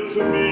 To me.